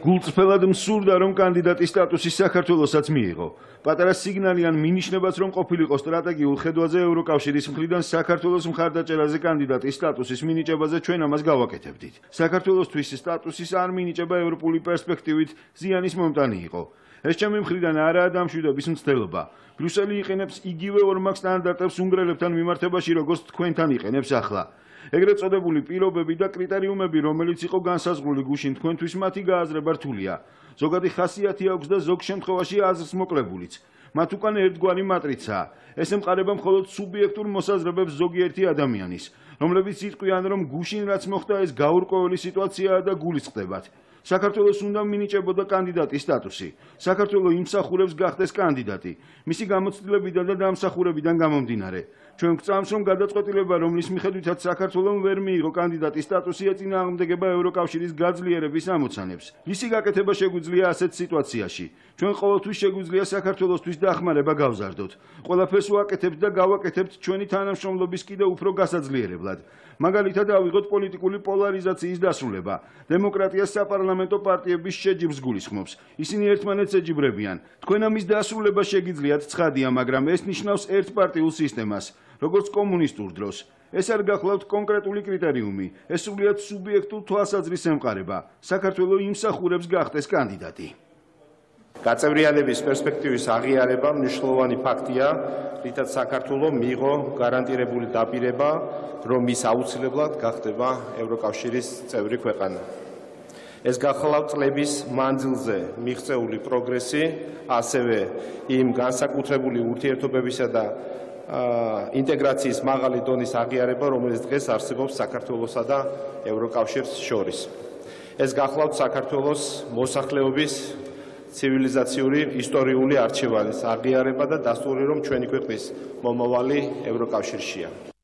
გულწრფელად მსურდა რომ კანდიდატის სტატუსი საქართველოსაც მიიღო. პატარა სიგნალი ან მინიშნებაც რომ ყოფილიყო სტრატეგიულ ხედვაზე ევროკავშირის მხრიდან საქართველოს მხარდაჭერაზე კანდიდატის სტატუსის მინიჭებაზე ჩვენ ამას გავაკეთებდით. საქართველოსთვის სტატუსის არ მინიჭება ევროპული პერსპექტივით ზიანის მომტანი იყო. ეს ჩემი მხრიდან არაა დამშვიდობის მცდელობა. ბრიუსელი იყენებს იგივე ორმაგ სტანდარტებს უნგრელებთან მიმართებაში, როგორც თქვენთან იყენებს ახლა. ეგრეთ წოდებული პირობები და კრიტერიუმები, რომელიც იყო განსაზღვრული გუშინ თქვენთვის მათი გააზრება რთულია. ზოგადი ხასიათი აქვს და ზოგ შემთხვევაში აზრს მოკლებულიც. მათ უკან ერთგვარი მატრიცაა. ეს ემყარება მხოლოდ სუბიექტურ მოსაზრებებს ზოგიერთი ადამიანის, რომლებიც იტყვიან, რომ გუშინ რაც მოხდა ეს გაურკვეველი სიტუაციაა და გულისხმდებათ. საქართველოს უნდა მინიჭებოდა კანდიდატის სტატუსი. საქართველოს იმსახურებს გახდეს კანდიდატი. მისი გამოცდილებიდან და დამსახურებიდან გამომდინარე, ჩვენ გვწამს რომ გადაწყვეტილება რომლის მიხედვითაც საქართველოს ვერ მიიღო კანდიდატის სტატუსი ეწინააღმდეგება ევროკავშირის გაძლიერების ამოცანებს. ისი გაკეთება შეგვიძლია ასეთ სიტუაციაში? ჩვენ ყოველთვის შეგვიძლია საქართველოსთვის დახმარება გავზარდოთ. ყველაფერს ვაკეთებთ და გავაკეთებთ ჩვენი თანამშრომლობის კიდევ უფრო გასაძლიერებლად მაგალითად ავიღოთ პოლიტიკური პოლარიზაციის დასრულება დემოკრატიას საპარლამენტო პარტიების შეჯიბს გულისხმობს ისინი ერთმანეთს ეჯიბრებიან თქვენ ამის დასრულება შეგიძლიათ ცხადია მაგრამ ეს ნიშნავს ერთპარტიულ სისტემას როგორც კომუნისტურ დროს. ეს არ გახლავთ კონკრეტული კრიტერიუმი, ეს სულიად სუბიექტურ თვალსაზრისს ემყარება. საქართველოს იმსახურებს გახდეს კანდიდატი. გაწევრიანების პერსპექტივის აღიარება მნიშვნელოვანი ფაქტია, რითაც საქართველოს მიიღო გარანტირებული დაპირება, რომ ის აუცილებლად გახდება ევროკავშირის წევრი ქვეყანა. ეს გახლავთ წლების მანძილზე მიღწეული პროგრესი, ასევე იმ განსაკუთრებული ურთიერთობებისა და ინტეგრაციის მაღალი დონის აღიარება, რომელიც დღეს არსებობს საქართველოსა და ევროკავშირს შორის. ეს გახლავთ საქართველოს მოსახლეობის ცივილიზაციური ისტორიული არჩევანის აღიარება და დასტური, რომ ჩვენი ქვეყნის მომავალი ევროკავშირშია.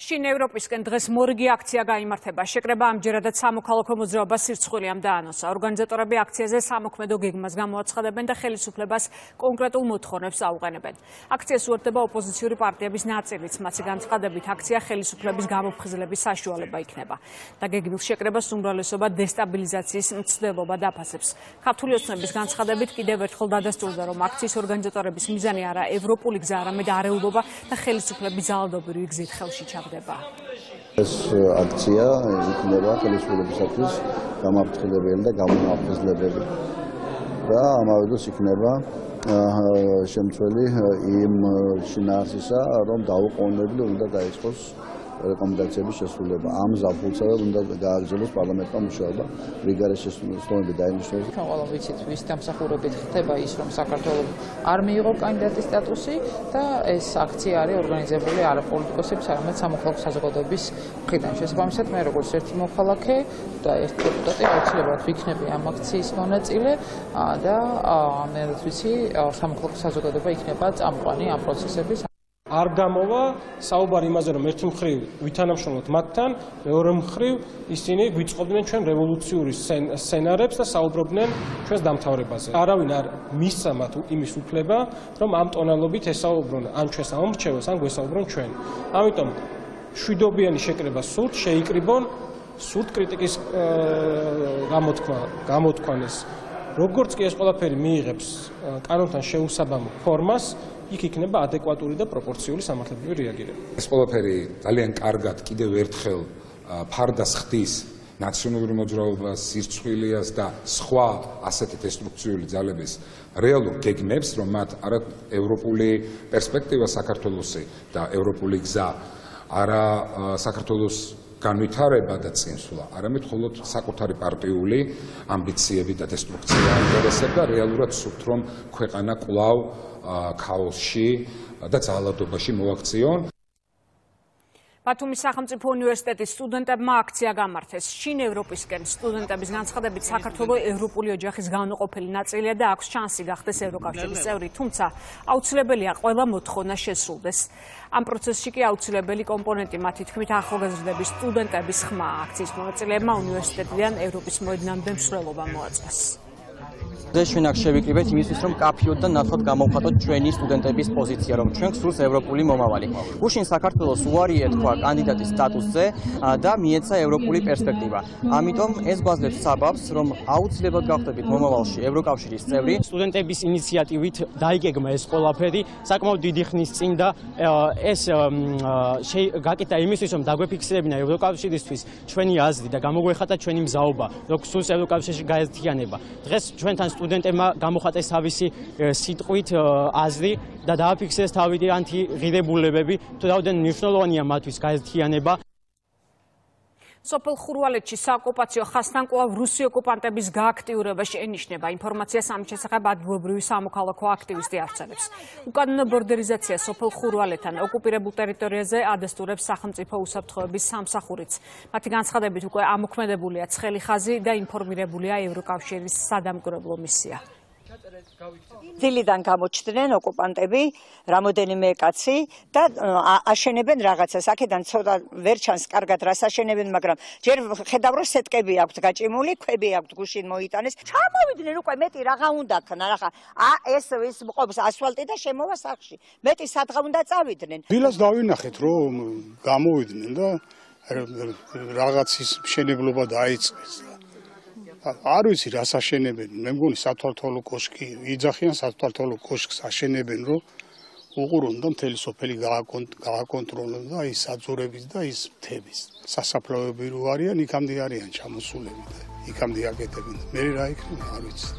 შინ ევროპისკენ დღეს მორიგი აქცია გამართება. შეკრება ამჯერადაც სამოქალაქო მოძრაობას სირცხვილიამ დაანონსა. ორგანიზატორები აქციაზე სამოქმედო გეგმას გამოაცხადებენ და ხელისუფლებას კონკრეტულ მოთხოვნებს აუყენებენ. აქციას უერთდება ოპოზიციური პარტიების ნაწილიც, მასი განცხადებით აქცია ხელისუფლების გამოფხიზლების საშუალება იქნება. და გეგმის შეკრებას უმრავლესობა დესტაბილიზაციის მცდელობა დაფასებს. ქართული ოცნების განცხადებით კიდევ ერთხელ დადასტურდა, რომ აქციის ორგანიზატორების მიზანი არა ევროპული გზა, არამედ არეულობა და ხელისუფლების ძალადობრივი გზით ხელში ჩაბმება. ხდება. ეს აქცია იქნება ხელისუფლებისათვის გამაფრთხილებელი და გამომაფრთხილებელი. და ამავე დროს იქნება შემცველი იმ შინაარსისა, რომ დაუყოვნებლივ უნდა დაიწყოს რეკომენდაციების შესრულება. ამ ზაფხულსავე უნდა გააგრძელოს პარლამენტმა მუშაობა რიგარის შესრულებები დაინიშნოს. ყველა ვიცით ვის დამსახურებით ხდება ის რომ საქართველოს არ მიიღო კანდიდატის სტატუსი და ეს აქცია არის ორგანიზებული არა პოლიტიკოსების, არამედ სამოქალაქო საზოგადოების მხრიდან. შესაბამისად მე როგორც ერთი მოქალაქე და ერთ დეპუტატი აუცილებლად ვიქნები ამ აქციის მონაწილე და მე ვიცი სამოქალაქო საზოგადოება იქნება წამყვანი ამ პროცესების არ გამოვა საუბარი იმაზე რომ ერთი მხრივ ვითანამშრომლოთ მათთან, მეორე მხრივ ისინი გვიწყობდნენ ჩვენ რევოლუციური სცენარებს და საუბრობდნენ ჩვენს დამთავრებაზე. არავინ არ მისცა მათ იმის უფლება, რომ ამ ტონალობით ესაუბრონ ან ჩვენს ამორჩევას, ან გვესაუბრონ ჩვენ. ამიტომ შვიდობიანი შეკრება სულ შეიკრიბონ სულ კრიტიკის გამოთქვა, გამოთქვანეს. როგორც კი ეს ყველაფერი მიიღებს კანონთან შეუსაბამო ფორმას, იქ იქნება ადეკვატური და პროპორციული სამართლებრივი რეაგირება. ეს ყველაფერი ძალიან კარგად კიდევ ერთხელ ფარდას ხდის ნაციონალური მოძრაობას, სირცხვილიას და სხვა ასეთი დესტრუქციული ძალების რეალურ გეგმებს, რომ მათ არა ევროპული პერსპექტივა საქართველოსი და ევროპული გზა არა საქართველოს განვითარება და წინსვლა, არამედ მხოლოდ საკუთარი პარტიული ამბიციები და დესტრუქცია ინტერესებს და რეალურად სურთ რომ ქვეყანა კვლავ ქაოსში და ძალადობაში მოაქციონ. ბათუმის სახელმწიფო უნივერსიტეტის სტუდენტებმა აქცია გამართეს. შინ ევროპისკენ სტუდენტების განცხადებით საქართველოს ევროპული ოჯახის განუყოფელი ნაწილია და აქვს შანსი გახდეს ევროკავშირის წევრი, თუმცა აუცილებელია ყველა მოთხოვნა შესრულდეს. ამ პროცესში კი აუცილებელი კომპონენტი მათი თქმით ახალგაზრდების სტუდენტების ხმა აქციის მონაწილეებმა უნივერსიტეტიდან ევროპის მოედნამდე მსვლელობა მოაწყვეს. და ჩვენ აქ შევიკრიბეთ იმისთვის რომ კაფიოდ და ნათლად გამოვხატოთ ჩვენი სტუდენტების პოზიცია რომ ჩვენ გსურს ევროპული მომავალი. გუშინ საქართველოს უარი ეთქვა კანდიდატის სტატუსზე და მიეცა ევროპული პერსპექტივა. ამიტომ ეს გვაძლევს საბაბს რომ აუცილებლად გახდებით მომავალში ევროკავშირის წევრი. სტუდენტების ინიციატივით დაიგეგმა ეს ყველაფერი საკმაოდ დიდი ხნის წინ და ეს გაკეთა იმისთვის რომ დაგვეფიქსირებინა ევროკავშირისთვის ჩვენი აზრი და გამოგვეხატა ჩვენი მზაობა რომ გსურს ევროკავშირში გაერთიანება. დღეს ჩვენთან სტუდენტებმა გამოხატეს თავისი სიტყვით აზრი და დააფიქსეს თავისი ანტიღირებულებები თუ რაოდენ მნიშვნელოვანია მათთვის გაერთიანება სოფელ ხურვალეთში საოკუპაციო ხასთან კვლავ რუსი ოკუპანტების გააქტიურება შეენიშნება. ინფორმაციას ამ შესახებ ადგილობრივი სამოქალაქო აქტივისტი აღწერებს. უკანონო ბორდერიზაცია სოფელ ხურვალეთთან ოკუპირებულ ტერიტორიაზე ადასტურებს სახელმწიფო უსაფრთხოების სამსახურიც. მათი განცხადებით უკვე ამოქმედებულია ცხელი ხაზი და ინფორმირებულია ევროკავშირის სადამკვირვებლო მისია. დილიდან გამოჩდნენ ოკუპანტები, რამოდენიმე კაცი და აშენებენ რაღაცას. აქედან ცოტა ვერ ჩანს კარგად რას აშენებენ, მაგრამ ჯერ ხედავ რომ სეტკები აქვთ გაჭიმული, ქვები აქვთ გუშინ მოიტანეს. ჩამოვიდნენ უკვე მეტი რაღა უნდა ქნა, რა ხა. ა ეს ის მყოფს ასფალტი და შემოვა სახში. მეტი სადღა უნდა წავიდნენ. დილას დავინახეთ რომ გამოვიდნენ და რაღაცის მშენებლობა დაიწყეს. არ ვიცი რას აშენებენ. მე მგონი სათვალთვალო კოშკი იძახიან სათვალთვალო კოშკს აშენებენ რომ უყურონ და მთელი სოფელი გააკონტროლონ და ის საძურების და ის მთების. სასაფლაოები რო არიან იქამდე არიან ჩამოსულები და იქამდე აკეთებენ. მე რა იქნება? არ ვიცი.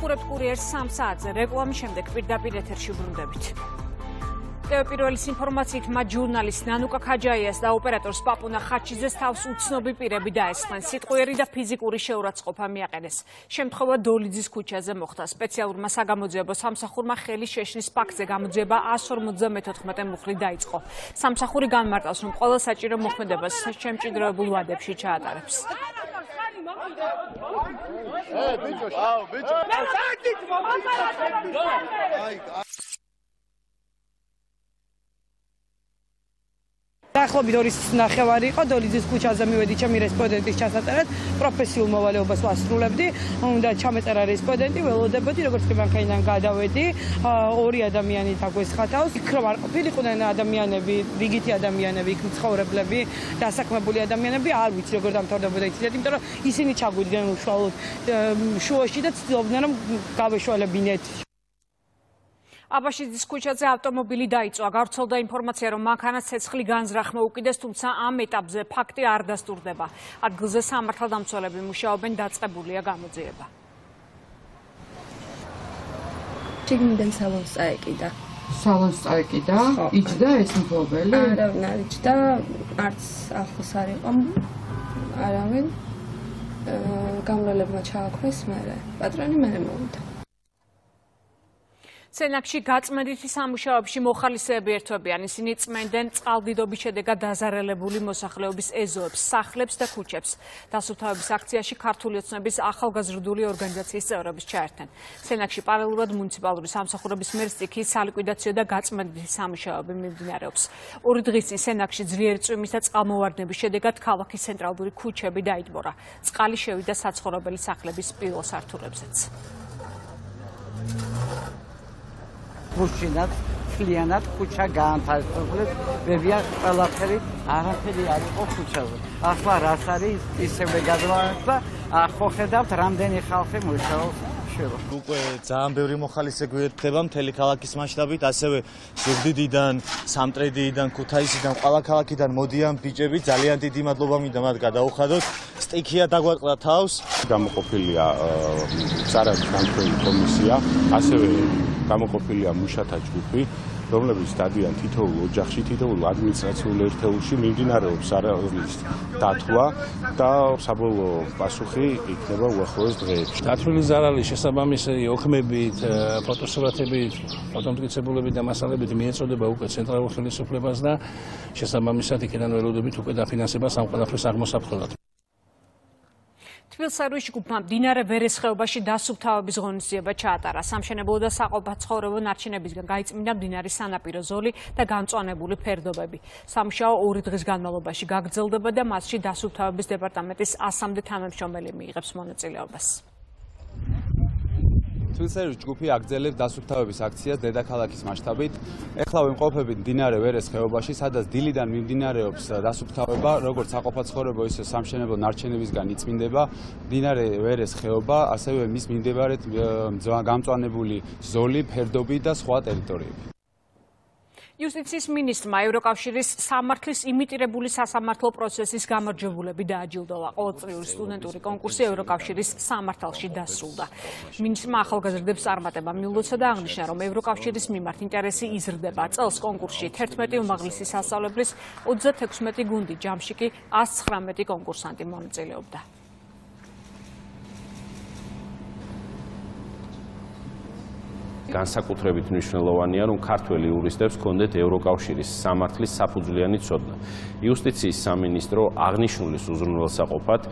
ხურებთ კურიერს 3 საათზე რეკლამის შემდეგ პირდაპირ ეთერში ვრუნდებით ტევ პირველის ინფორმაციით მათ ჟურნალისტ ნანუკა ხაჯაიას და ოპერატორს პაპუნა ხაჩიძეს თავს უცნობი პირები დაესხნენ. სიტყვიერი და ფიზიკური შეურაცხყოფა მიაყენეს. შემთხვევა დოლიძის ქუჩაზე მოხდა. სპეციალურმა საგამოძიებო სამსახურმა ხელი შეშლის ფაქტზე გამოძიება 154 მუხლი დაიწყო. სამსახური განმარტავს, რომ ყველა საჭირო მოქმედებას შემჭიდროებულ ვადებში ჩაატარებს. ე ბიჭო, აუ ბიჭო. მე საერთოდ მომავალ. და დაახლოებით ორის ნახევარი იყო. დოლიძის ქუჩაზე მივედი ჩემი რესპონდენტის ჩასაწერად პროფესიულ მოვალეობას ვასრულებდი. უნდა ჩამეწერა რესპონდენტი ველოდებოდი როგორც კი მანქანიდან გადავედი. ორი ადამიანი დაგვესხათავს იქ რომ არ ყოფილიყვნენ ადამიანები რიგითი ადამიანები იქ მცხოვრებლები დასაქმებული ადამიანები არ ვიცი როგორ დამთავრდებოდა იცით იმიტომ რომ ისინი ჩაგვიდნენ უშუალოდ შუაში და ცდილობდნენ რომ გავეშვალებინეთ აბაშიძის ქუჩაზე ავტომობილი დაიწვა. გავრცელდა ინფორმაცია, რომ მანქანას ცეცხლი განზრახმა უკიდეს, თუმცა ამ ეტაპზე ფაქტი არ დასტურდება. ადგილზე სამართალდამცველები მუშაობენ, დაწყებულია გამოძიება. ჩიგნიდან სალონს წაეკიდა. სალონს წაეკიდა? იჯდა ეს მფლობელი? არა, არ იჯდა. არც ახლოს არ იყო. არავინ. აა გამროლებმა ჩააქრეს მერე. პატრონი მერე მოვიდა. სენაკში გაწმენდითი სამუშაოებში მოხალისეები ერთვებიან. ისინი წმენდნენ წყალდიდობის შედეგად დაზარალებული მოსახლეობის ეზოებს, სახლებს და ქუჩებს. დასუფთავების აქციაში ქართული ოცნების ახალგაზრდული ორგანიზაციის წევრები ჩაერთნენ. სენაკში პარალელურად მუნიციპალური სამსახურების მერს იქი სალიკვიდაციო და გაწმენდითი სამუშაოები მიმდინარეობს. ორი დღის წინ სენაკში ძლიერი წვიმის და წყალმოვარდნების შედეგად ქალაქის ცენტრალური ქუჩები დაიტბორა. წყალი შევიდა საცხოვრებელი სახლების პირველ სართულებზეც. გუშინად ფლიანად ქუჩა გაანთავისუფლეს ვებია ყველაფერი არაფერი არ იყო ქუჩაზე. ახლა რაც არის ისევე გადავარდა ხო ხედავთ რამდენი ხალხი მუშაობს შევა. უკვე ძალიან ბევრი მოხალისე გვერდება მთელი ქალაქის მასშტაბით, ასევე ზუგდიდიდან, სამტრედიიდან, ქუთაისიდან, ყველა ქალაქიდან მოდიან ბიჭები, ძალიან დიდი მადლობა მინდა მათ გადაუხადოთ. სტიქია დაგვაყრა თავს. გამოყოფილია სარადის განხილვის კომისია, ასევე გამოყოფილია მუშათა ჯგუფი, რომლებიც დადიან თითოეულ ოჯახში, თითოეულ ადმინისტრაციულ ერთეულში მიმდინარეობს სარადის დათვა და საბოლოო პასუხი იქნება უახლოეს დღეებში. დათვლილი ზარალი შესაბამისი ოქმებით, ფოტოსურათებით, ფოტომტკიცებულებით და მასალებით მიეწოდება უკვე ცენტრალურ ხელისუფლებას და შესაბამისად იქიდან ველოდებით უკვე დაფინანსება სამყაროს აღმოსაფხვრად. თბილისის ჯგუფმა დინარე ვერეს ხეობაში დასუფთავების ღონისძიება ჩაატარა. სამშენებლო და საყოფაცხოვრებო ნარჩენებისგან გაიწმინდა დინარის სანაპირო ზოლი და განწვანებული ფერდობები. სამშაო ორი დღის განმავლობაში გაგრძელდება და მასში დასუფთავების დეპარტამენტის 100-მდე თანამშრომელი მიიღებს მონაწილეობას. თვისერის ჯგუფი აგრძელებს დასუფთავების აქციას დედაქალაქის მასშტაბით. ეხლა ვიმყოფებით დინარე ვერეს ხეობაში, სადაც დილიდან მიმდინარეობს დასუფთავება, როგორც საყოფაცხოვრებო ისე სამშენებლო ნარჩენებისგან იწმინდება დინარე ვერეს ხეობა, ასევე მის მიმდებარედ გამწვანებული ზოლი, ფერდობი და სხვა ტერიტორიები. იუსტიციის მინისტრმა ევროკავშირის სამართლის იმიტირებული სასამართლო პროცესის გამარჯვებულები დააჯილდოვა. ყოველწლიური სტუდენტური კონკურსი ევროკავშირის სამართალში დასრულდა. მინისტრმა ახალგაზრდებს წარმატება მიულოცა და აღნიშნა, რომ ევროკავშირის მიმართ ინტერესი იზრდება. წელს კონკურსში 11 უმაღლესი სასწავლებლის 36 გუნდი, ჯამში კი 119 კონკურსანტი მონაწილეობდა. განსაკუთრებით მნიშვნელოვანია, რომ ქართველი იურისტებს კონდეთ ევროკავშირის სამართლის საფუძვლიანი ცოდნა. იუსტიციის სამინისტრო აღნიშნულის უზრუნველსაყოფად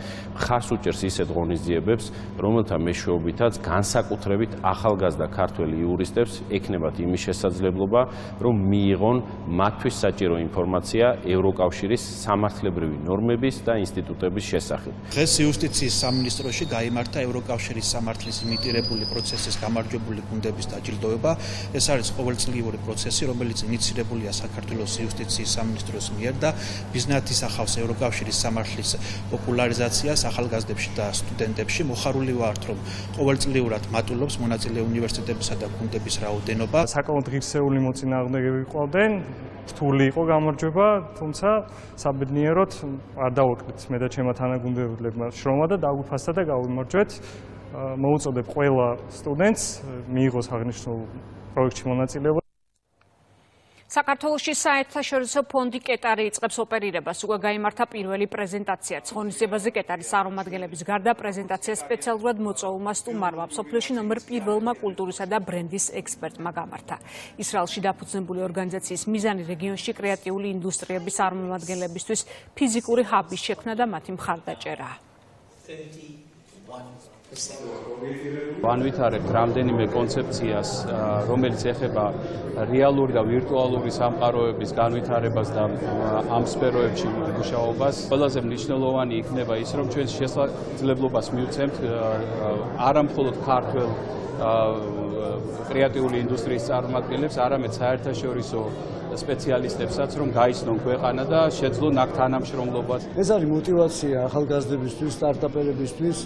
ხარს უჭერს ისეთ ღონისძიებებს, რომელთა მეშვეობითაც განსაკუთრებით ახალგაზრდა ქართველი იურისტებს ექნებათ იმის შესაძლებლობა, რომ მიიღონ მათთვის საჭირო ინფორმაცია ევროკავშირის სამართლებრივი ნორმების და ინსტიტუტების შესახებ. დღეს იუსტიციის სამინისტროში გამართა ევროკავშირის სამართლის იმიტირებული პროცესის გამარჯვებული გუნდების და დაჯილდოება. ეს არის ყოველწლიური პროცესი, რომელიც ინიცირებულია საქართველოს იუსტიციის სამინისტროს მიერ და ბიზნესის ახავს ევროკავშირის სამართლის პოპულარიზაციას ახალგაზრდებში და სტუდენტებში. მოხარული ვართ, რომ ყოველწლიურად მატულობს მონაწილე უნივერსიტეტებისა და გუნდების რაოდენობა. საკმაოდ ღირსეული მოწინააღმდეგეები ყავდნენ. რთული იყო გამარჯვება, თუმცა საბედნიეროდ არ დავუკვირთ მე და ჩემო თანაგუნდებლებმა შრომა და დაგვიფასდა და გავიმარჯვეთ. მოუწოდებ ყველა სტუდენტს მიიღოს აღნიშნულ პროექტში მონაწილეობა. საქართველოსი საერთაშორისო ფონდი კეტარი იწყებს ოპერირებას. უკვე გამართა პირველი პრეზენტაცია. ცხონისებაზე კეტარის არომადგენლების გარდა პრეზენტაცია სპეციალურად მოწვეულმა სტუმარმა, სოფლიოში ნომერ 1-მა კულტურისა და ბრენდის ექსპერტმა გამართა. ისრაელში დაფუძნებული ორგანიზაციის მიზანი რეგიონში კრეატიული ინდუსტრიების არომადგენლებისთვის ფიზიკური ჰაბის შექმნა და მათი მხარდაჭერაა. 31 განვითარებთ რამდენიმე კონცეფციას, რომელიც ეხება რეალური და ვირტუალური სამყაროების განვითარებას და ამ სფეროებში მუშაობას. ყველაზე მნიშვნელოვანი იქნება ის, რომ ჩვენ შესაძლებლობას მივცემთ არამხოლოდ ქართველ კრეატიული ინდუსტრიის წარმომადგენლებს, არამედ საერთაშორისო სპეციალისტებსაც, რომ გაიცნონ ქვეყანა და შეძლონ აქ თანამშრომლობას. ეს არის мотиваცია ახალგაზრდებისთვის, სტარტაპერებისთვის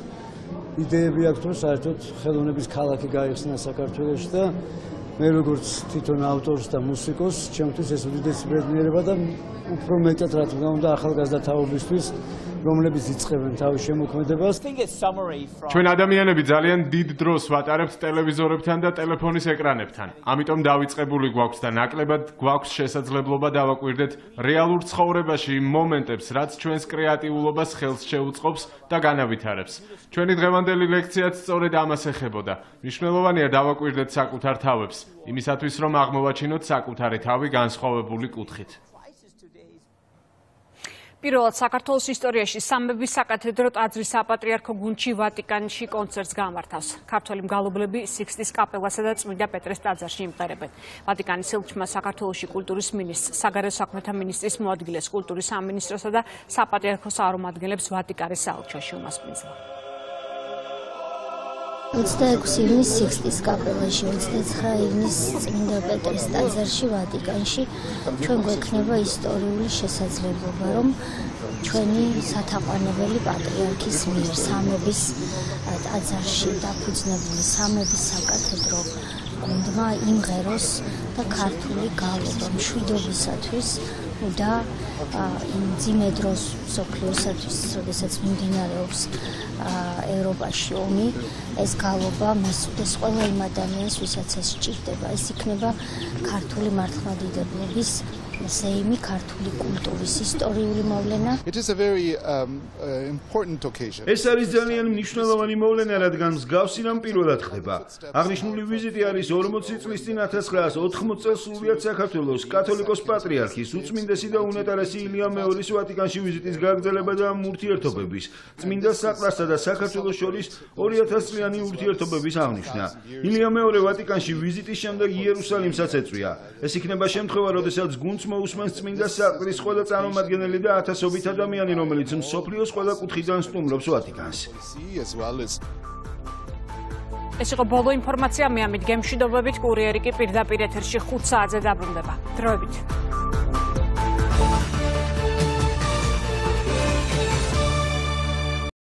იდეები აქვს რომ საერთოდ ხელოვნების ქალაქი გაიხსნა საქართველოში და მე როგორც თვითონ ავტორს და მუსიკოს, ჩემთვის ეს უდიდესი ბედნიერება და უფრო მეტად რა თქმა უნდა ახალგაზრდა თაობისთვის რომლებიც იწყებენ თავის შემოქმედებას. ჩვენ ადამიანები ძალიან დიდ დროს ვატარებთ ტელევიზორებთან და ტელეფონის ეკრანებთან. ამიტომ დავიწყებული გვაქვს და ნაკლებად გვაქვს შესაძლებლობა დავაკვირდეთ რეალურ ცხოვრებაში იმ მომენტებს, რაც ჩვენს კრეატიულობას ხელს შეუწყობს და განავითარებს. ჩვენი დღევანდელი ლექციაც სწორედ ამას ეხებოდა. მნიშვნელოვანია დავაკვირდეთ საკუთარ თავებს, იმისათვის რომ აღმოვაჩინოთ საკუთარი თავი განსხვავებული კუთხით. პირველად საქართველოს ისტორიაში სამების საკათედრო ტაძრის საპატრიარქო გუნდში ვატიკანში კონცერტს გამართავს. ქართველი მგალობლები სიქსტის კაპელასა და წმინდა პეტრეს ტაძარში იმღერებენ. ვატიკანის ელჩმა საქართველოსი კულტურის მინისტრს, საგარეო საქმეთა მინისტრის მოადგილეს კულტურის სამინისტროსა და საპატრიარქოს არომადგენლებს ვატიკანის საელჩოში უმასპინძლა. 26 ივნის სიქსტის კაპელაში, 29 ივნის წმინდა პეტრეს ტაძარში ვატიკანში ჩვენ გვექნება ისტორიული შესაძლებლობა, რომ ჩვენი სათაყვანებელი პატრიარქის მიერ სამების ტაძარში დაფუძნებული სამების საკათედრო გუნდმა იმღეროს და ქართული გალობა მშვიდობისათვის და იმ ძიმე დროს სოფლიოსათვის, როდესაც მიმდინარეობს ევროპაში ომი, ეს გალობა მესუდეს ყველა იმ ადამიანს, ვისაც ეს სჭირდება. ეს იქნება ქართული მართლმადიდებლობის სეიმი ქართული კულტურის ისტორიული მოვლენა. It is a very um uh, important occasion. ეს არის ძალიან მნიშვნელოვანი მოვლენა, რადგან მსგავსი რამ პირველად ხდება. აღნიშნული ვიზიტი არის 40 წლის წინ 1980 წელს სრულიად საქართველოს კათოლიკოს პატრიარქის უწმინდესი და უნეტარესი ილია მეორის ვატიკანში ვიზიტის გაგრძელება და ურთიერთობების წმინდა საყდარსა და საქართველოს შორის 2000 წლიანი ურთიერთობების აღნიშვნა. ილია მეორე ვატიკანში ვიზიტის შემდეგ იერუსალიმსაც ეწვია. ეს იქნება შემთხვევა, როდესაც გუნდს მოусმენს წმინდა საყდრის ყველა წარმომადგენელი და ათასობით ადამიანი, რომელიც მსოფლიოს ყველა კუთხიდან სტუმრობს ვატიკანს. ეს იყო ბოლო ინფორმაცია მე ამით გემშვიდობებით კურიერი კი პირდაპირ ეთერში 5 საათზე დაბრუნდება. დროებით.